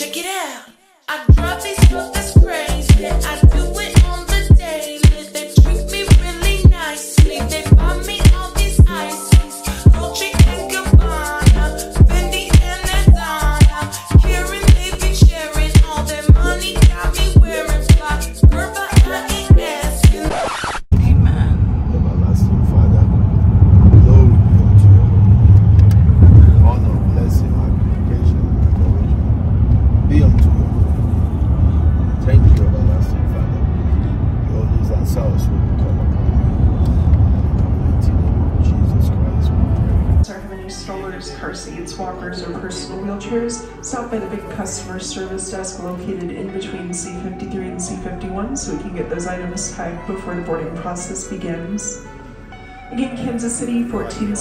Check it out. I drop these stop by the big customer service desk located in between C53 and C51 so we can get those items tagged before the boarding process begins. Again, Kansas City, 14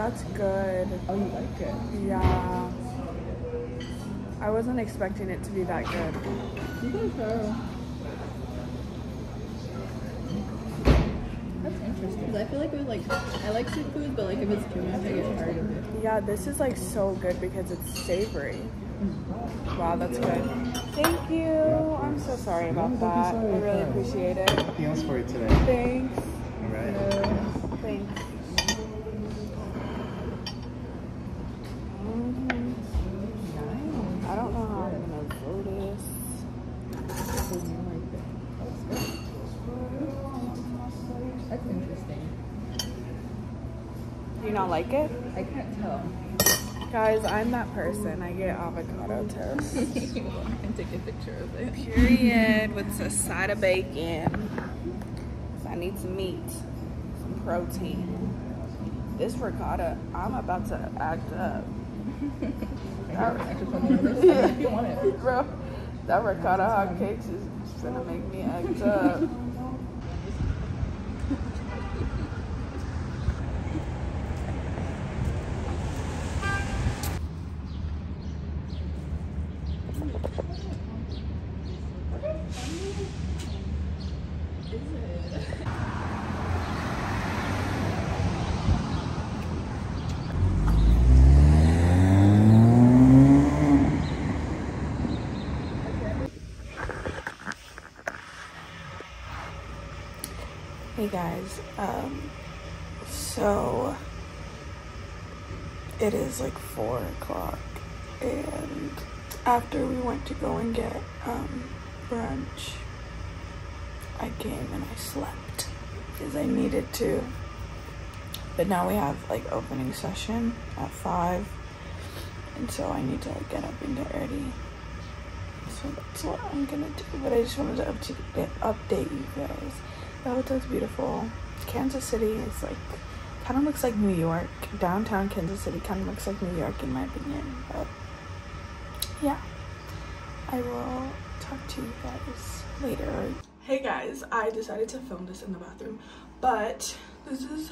That's good. Oh, you like it? Yeah. I wasn't expecting it to be that good. You can try. That's interesting. Cause I feel like it was like I like sweet food, but like if it's too much, I get tired of it. Yeah, this is like so good because it's savory. Mm-hmm. Wow, that's good. Thank you. I'm so sorry about that. I really appreciate it. Anything else for you today? Thanks. All right. Thanks. Mhm. I don't know how I'm gonna do this. That's interesting. You not like it? I can't tell. Guys, I'm that person. I get avocado toast. I can take a picture of it. Period. With a side of bacon. I need some meat, some protein. This ricotta, I'm about to act up. That- Actually, tell me this. I mean, if you want it. Bro, that ricotta hot cakes is gonna make me act up. guys, um, so it is like four o'clock, and after we went to go and get um, brunch, I came and I slept because I needed to. But now we have like opening session at five, and so I need to like, get up and get ready. so that's what I'm gonna do. But I just wanted to update, update you guys. Hotel's beautiful. Kansas City is like, kind of looks like New York. Downtown Kansas City kind of looks like New York in my opinion. But yeah, I will talk to you guys later. Hey guys, I decided to film this in the bathroom, but this is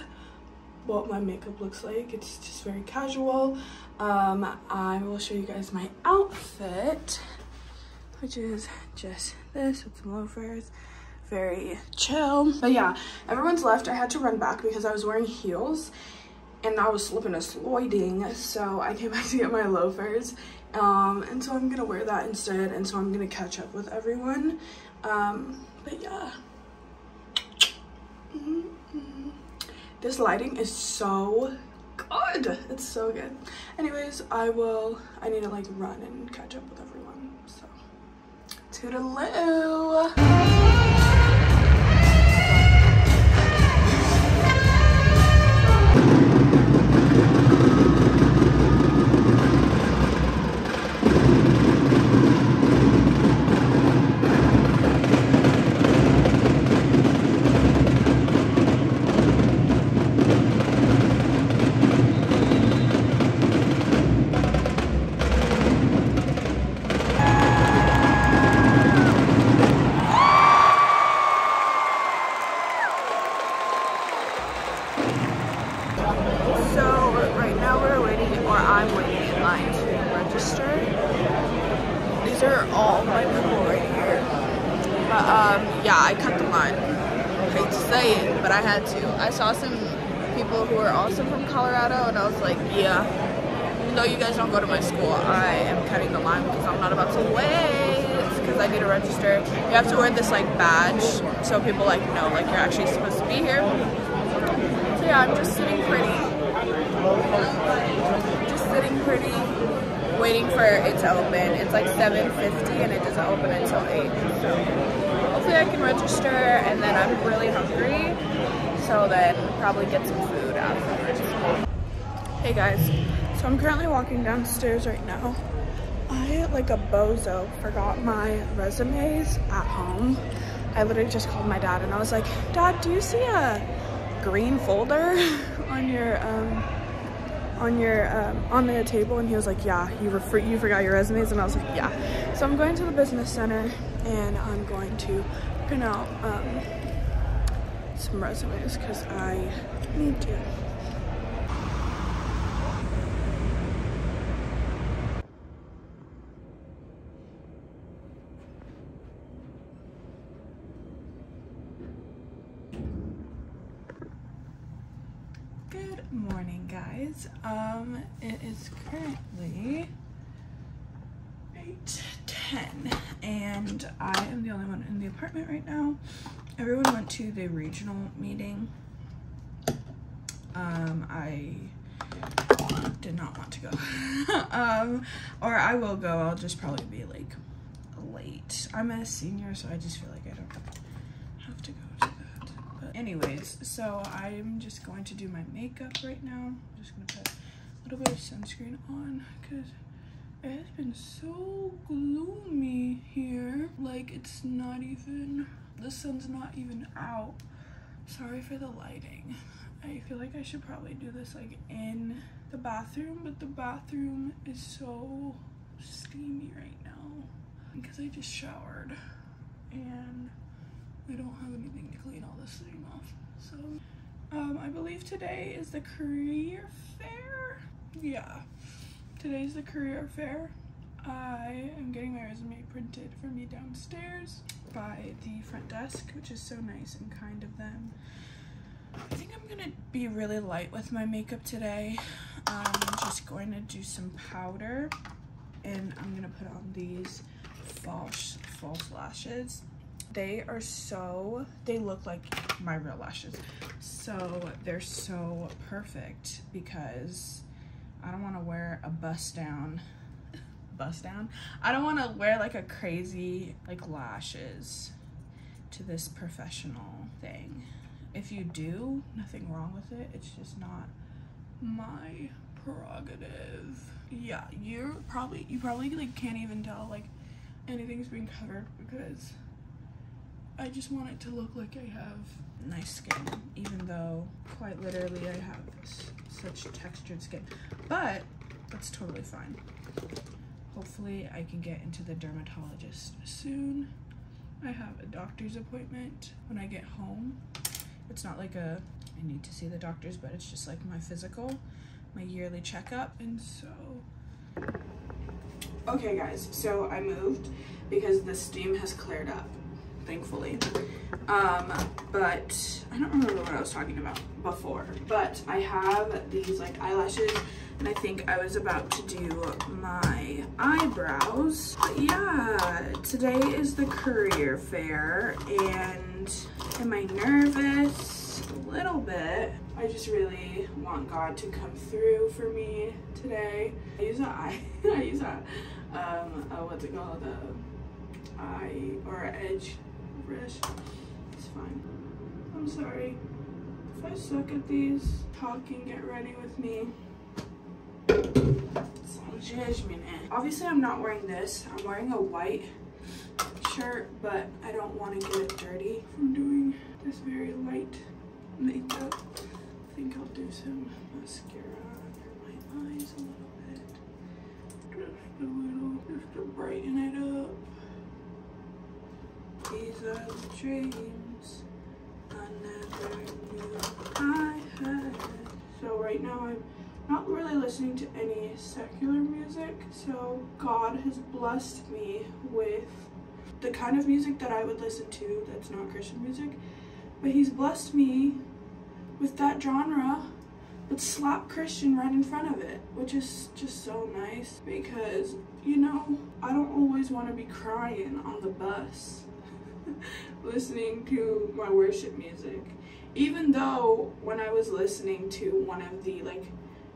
what my makeup looks like. It's just very casual. Um, I will show you guys my outfit, which is just this with some loafers. Very chill. But yeah, everyone's left. I had to run back because I was wearing heels and I was slipping and sliding. So I came back to get my loafers. Um, and so I'm gonna wear that instead. And so I'm gonna catch up with everyone. Um, but yeah. Mm -hmm. This lighting is so good. It's so good. Anyways, I will, I need to like run and catch up with everyone. So, toodaloo. Yeah, though you guys don't go to my school, I am cutting the line because I'm not about to wait because I need to register. You have to wear this like badge so people like know like you're actually supposed to be here. So yeah, I'm just sitting pretty. Just sitting pretty, waiting for it to open. It's like 7.50 and it doesn't open until 8. So hopefully I can register and then I'm really hungry. So then probably get some food afterwards. Hey guys, so I'm currently walking downstairs right now. I, like a bozo, forgot my resumes at home. I literally just called my dad and I was like, Dad, do you see a green folder on your um on your um, on the table? And he was like yeah you you forgot your resumes. And I was like yeah. So I'm going to the business center and I'm going to print out um, some resumes because I need to Good morning, guys. Um, it is currently 8.10 and I am the only one in the apartment right now. Everyone went to the regional meeting. Um, I did not want to go. um, or I will go, I'll just probably be like late. I'm a senior, so I just feel like I don't have to go to that. But anyways, so I'm just going to do my makeup right now. I'm just gonna put a little bit of sunscreen on because it has been so gloomy here. Like it's not even, the sun's not even out. Sorry for the lighting. I feel like I should probably do this like in the bathroom, but the bathroom is so steamy right now because I just showered and I don't have anything to clean all this thing off. So, um, I believe today is the career fair. Yeah, today's the career fair. I am getting my resume printed for me downstairs by the front desk, which is so nice and kind of them. I think I'm gonna be really light with my makeup today. I'm just going to do some powder and I'm gonna put on these false false lashes they are so they look like my real lashes. So they're so perfect because i don't want to wear a bust down bust down? I don't want to wear like a crazy like lashes to this professional thing. If you do nothing wrong with it it's just not my prerogative. Yeah you're probably you probably like can't even tell like anything's being covered because I just want it to look like I have nice skin, even though quite literally I have such textured skin. But that's totally fine. Hopefully, I can get into the dermatologist soon. I have a doctor's appointment when I get home. It's not like a I need to see the doctors, but it's just like my physical, my yearly checkup, and so. Okay, guys, so I moved because the steam has cleared up, thankfully. Um, but I don't remember what I was talking about before. But I have these like eyelashes, and I think I was about to do my eyebrows. But yeah, today is the career fair, and am I nervous? A little bit. I just really want God to come through for me today. I use a eye. I use a um, uh, what's it called? A eye or a edge brush. It's fine. I'm sorry. If I suck at these, talking, get ready with me. Don't judge. Eh? Obviously, I'm not wearing this. I'm wearing a white shirt, but I don't want to get it dirty from doing this very light makeup. I think I'll do some mascara under my eyes a little bit. Just a little, just to brighten it up. Dreams I never knew I had. So right now I'm not really listening to any secular music. So God has blessed me with the kind of music that I would listen to that's not Christian music. But he's blessed me with that genre but slap Christian right in front of it, which is just so nice because, you know, I don't always want to be crying on the bus listening to my worship music. Even though when I was listening to one of the like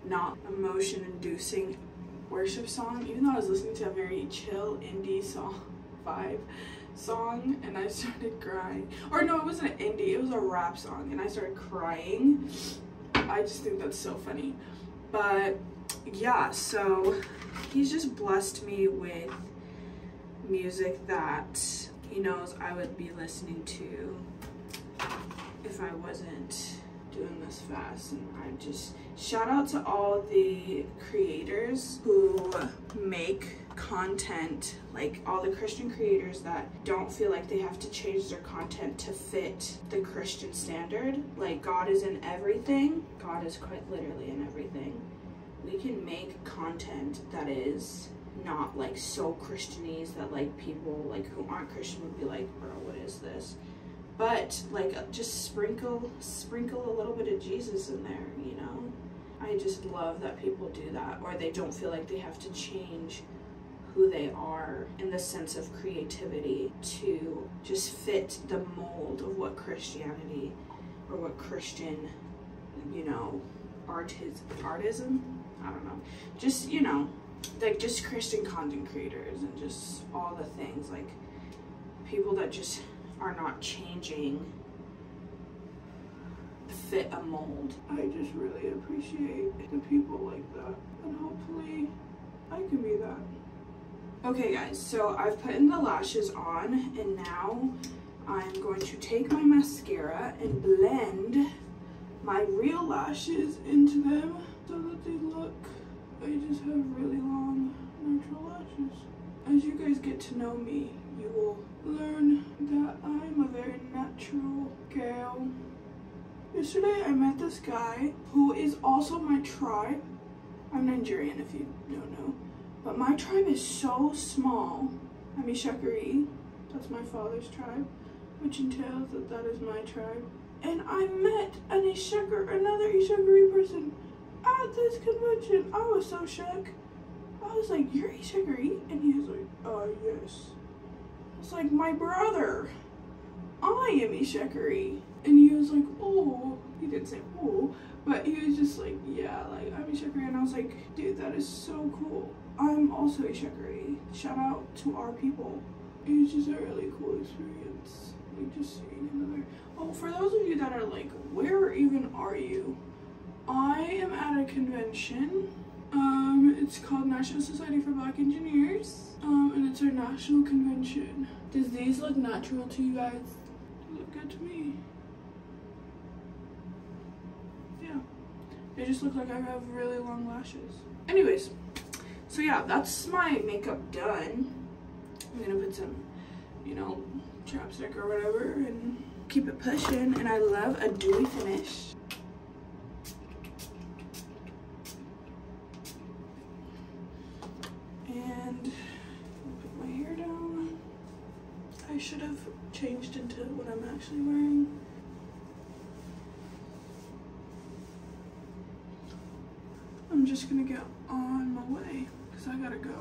not emotion inducing worship song, even though I was listening to a very chill indie song vibe song and I started crying. Or no, it wasn't an indie, it was a rap song and I started crying. I just think that's so funny. But yeah, so he's just blessed me with music that he knows I would be listening to if I wasn't doing this fast. And I just shout out to all the creators who make content, like all the Christian creators that don't feel like they have to change their content to fit the Christian standard. Like God is in everything. God is quite literally in everything. We can make content that is not like so Christianese that like people like who aren't Christian would be like, bro, what is this? But like just sprinkle sprinkle a little bit of Jesus in there, you know? I just love that people do that or they don't feel like they have to change who they are in the sense of creativity to just fit the mold of what Christianity or what Christian, you know, artis artism. I don't know. Just you know, like just Christian content creators and just all the things like people that just are not changing fit a mold. I just really appreciate the people like that and hopefully I can be that. Okay guys, so I've put in the lashes on and now I'm going to take my mascara and blend my real lashes into them I just have really long natural lashes. As you guys get to know me, you will learn that I'm a very natural girl. Yesterday I met this guy who is also my tribe. I'm Nigerian if you don't know. But my tribe is so small. I'm Itsekiri. That's my father's tribe, which entails that that is my tribe. And I met an Ishakar, another Itsekiri person at this convention. I was so shook. I was like, "You're Itsekiri?" And he was like, "Uh, yes." It's like my brother. I am Itsekiri. And he was like, "Oh," he didn't say "oh," but he was just like, "Yeah, like I'm Itsekiri." And I was like, "Dude, that is so cool." I'm also Itsekiri. Shout out to our people. It was just a really cool experience. Like just seeing another. Oh, for those of you that are like, where even are you? I am at a convention Um, it's called National Society for Black Engineers. Um, and it's our national convention. Does these look natural to you guys? They look good to me. Yeah. They just look like I have really long lashes. Anyways, so yeah, that's my makeup done. I'm gonna put some, you know, chapstick or whatever and keep it pushing. And I love a dewy finish. And I'll put my hair down. I should have changed into what I'm actually wearing. I'm just gonna get on my way because I gotta go.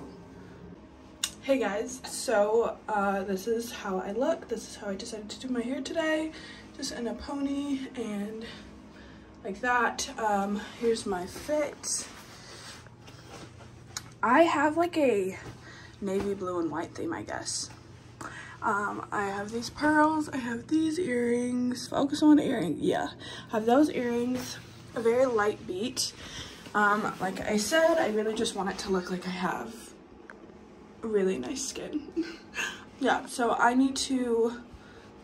Hey guys, so uh, this is how I look. This is how I decided to do my hair today. Just in a pony and like that. Um, here's my fit. I have like a navy blue and white theme, I guess. Um, I have these pearls, I have these earrings, focus on earring, yeah. I have those earrings, a very light beat. Um, like I said, I really just want it to look like I have really nice skin. yeah, so I need to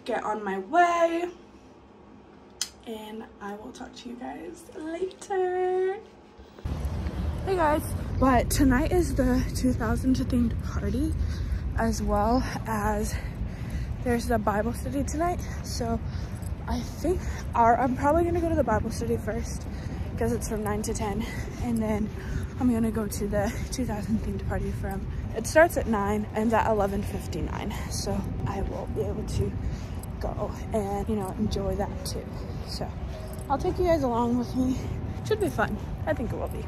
get on my way and I will talk to you guys later. Hey guys, but tonight is the 2000 themed party as well as there's a Bible study tonight. So I think our, I'm probably gonna go to the Bible study first because it's from 9 to 10 and then I'm gonna go to the 2000 themed party from it starts at 9 ends at 11:59 so I will be able to go and you know enjoy that too. So I'll take you guys along with me. Should be fun. I think it will be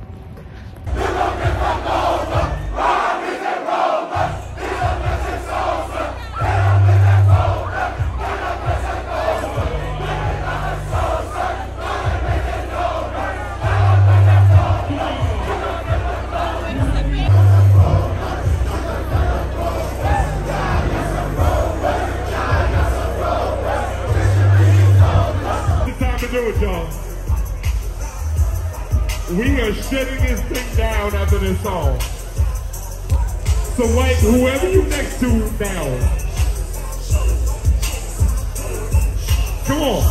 We are shutting this thing down after this song. So wait, whoever you next to now. Come on.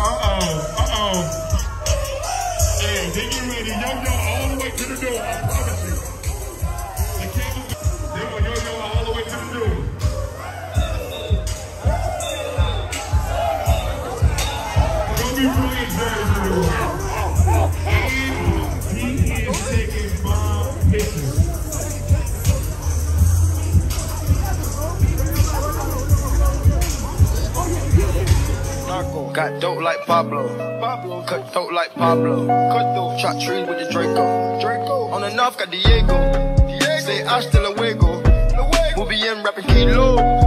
Uh-oh, uh-oh. Hey, get ready. Yo-yo all the way to the door. Like Pablo. Pablo. Cut throat like Pablo. Cut throat. Chop trees with the Draco. Draco. On the north got Diego. Diego. Say hasta luego. Luego. We'll be in rapping kilo.